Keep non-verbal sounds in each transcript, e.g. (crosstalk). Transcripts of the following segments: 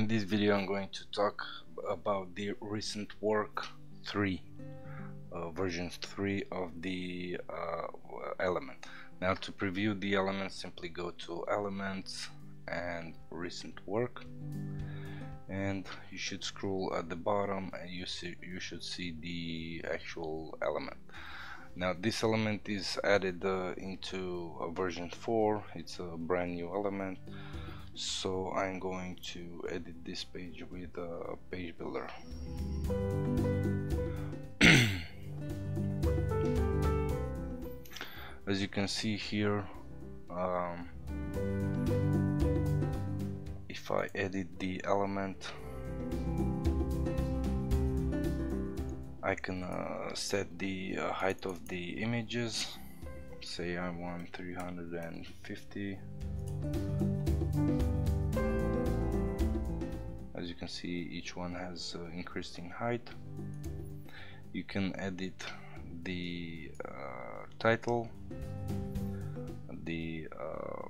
In this video I'm going to talk about the recent work 3 uh, version 3 of the uh, element. Now to preview the element simply go to elements and recent work. And you should scroll at the bottom and you see you should see the actual element. Now this element is added uh, into version 4 it's a brand new element so I'm going to edit this page with a page builder. (clears throat) As you can see here um, if I edit the element I can uh, set the uh, height of the images. Say I want 350 see each one has uh, increasing height. You can edit the uh, title the uh,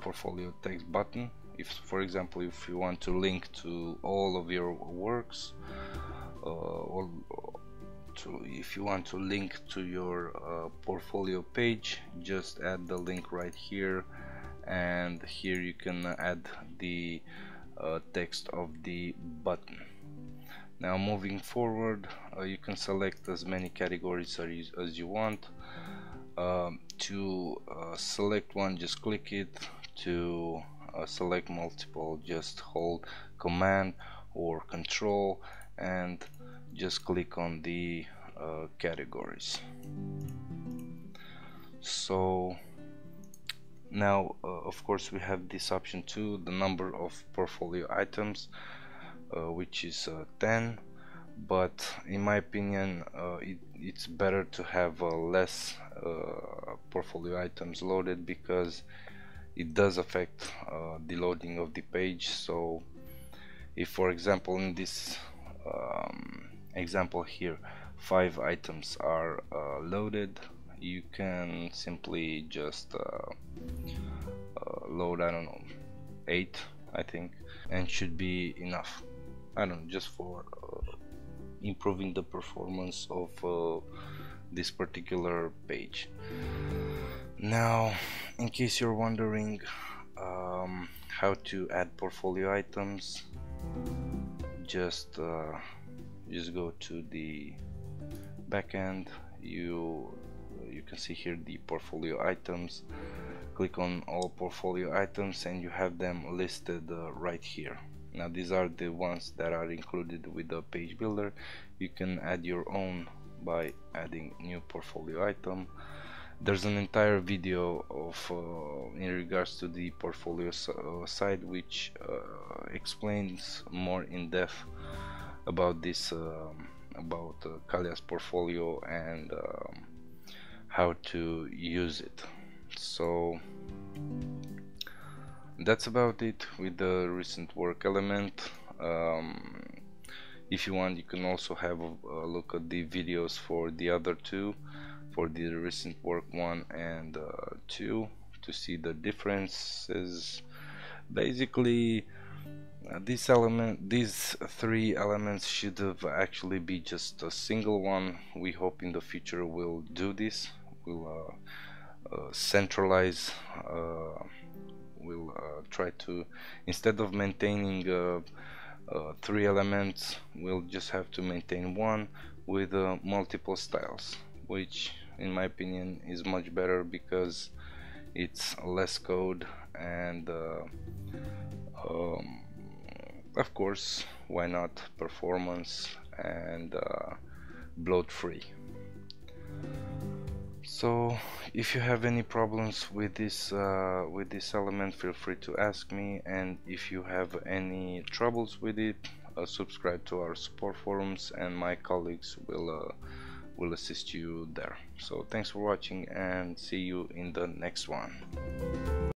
portfolio text button. If for example if you want to link to all of your works uh, or to if you want to link to your uh, portfolio page just add the link right here. And here you can add the uh, text of the button. Now moving forward uh, you can select as many categories as, you want. Um, to uh, select one just click it. To uh, select multiple just hold command or control and just click on the uh, categories. So now uh, of course we have this option too the number of portfolio items uh, which is uh, 10 but in my opinion uh, it, it's better to have uh, less portfolio items loaded because it does affect the loading of the page. So if for example in this um, example here five items are loaded you can simply just uh, uh, load I don't know eight I think and should be enough. I don't know just for uh, improving the performance of uh, this particular page. Now in case you're wondering um, how to add portfolio items just uh, just go to the backend you you can see here the portfolio items. Click on all portfolio items and you have them listed uh, right here. Now these are the ones that are included with the page builder. You can add your own by adding new portfolio item. There's an entire video of uh, in regards to the portfolio uh, side which uh, explains more in depth about this um, about uh, Kallyas portfolio and um, how to use it. So that's about it with the recent work element. Um, if you want you can also have a, look at the videos for the other two for the recent work 1 and uh, 2 to see the differences. Basically uh, this element these three elements should have actually be just a single one. We hope in the future we'll do this we'll uh, uh, centralize uh, we'll uh, try to instead of maintaining three elements we'll just have to maintain one with multiple styles which in my opinion is much better because it's less code and uh, um, of course why not performance and uh, bloat free so if you have any problems with this uh, with this element feel free to ask me. And if you have any troubles with it uh, subscribe to our support forums and my colleagues will uh, will assist you there. So thanks for watching and see you in the next one